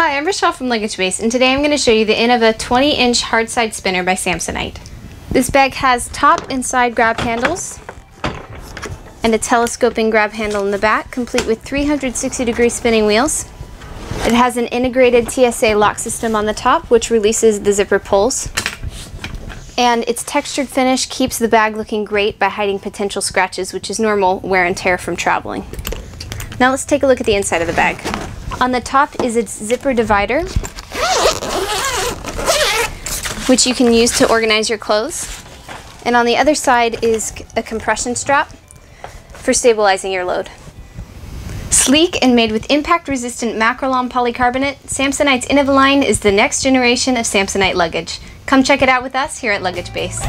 I'm Rochelle from Luggage Base, and today I'm going to show you the Inova 20-inch hard side spinner by Samsonite. This bag has top and side grab handles and a telescoping grab handle in the back, complete with 360 degree spinning wheels. It has an integrated TSA lock system on the top, which releases the zipper pulls. And its textured finish keeps the bag looking great by hiding potential scratches, which is normal wear and tear from traveling. Now let's take a look at the inside of the bag. On the top is its zipper divider, which you can use to organize your clothes. And on the other side is a compression strap for stabilizing your load. Sleek and made with impact-resistant Makrolon polycarbonate, Samsonite's Inova line is the next generation of Samsonite luggage. Come check it out with us here at Luggage Base.